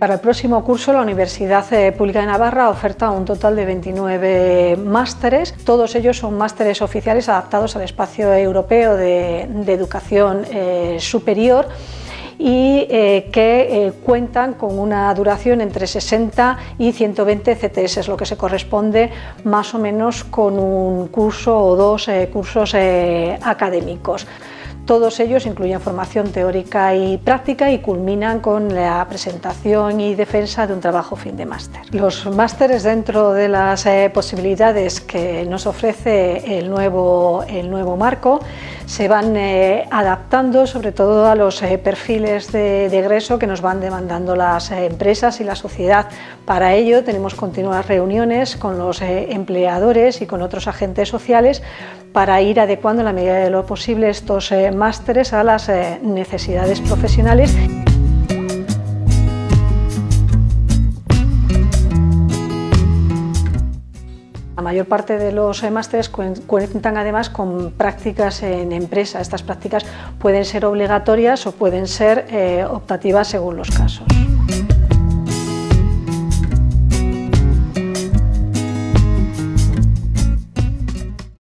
Para el próximo curso, la Universidad eh, Pública de Navarra oferta un total de 29 másteres. Todos ellos son másteres oficiales adaptados al espacio europeo de, educación eh, superior y eh, que cuentan con una duración entre 60 y 120 CTS, lo que se corresponde más o menos con un curso o dos cursos académicos. Todos ellos incluyen formación teórica y práctica y culminan con la presentación y defensa de un trabajo fin de máster. Los másteres dentro de las eh, posibilidades que nos ofrece el nuevo, el nuevo marco se van eh, adaptando sobre todo a los eh, perfiles de, de, que nos van demandando las empresas y la sociedad. Para ello tenemos continuas reuniones con los empleadores y con otros agentes sociales para ir adecuando en la medida de lo posible estos eh, másteres a las eh, necesidades profesionales. La mayor parte de los eh, másteres cuentan además con prácticas en empresa. Estas prácticas pueden ser obligatorias o pueden ser optativas según los casos.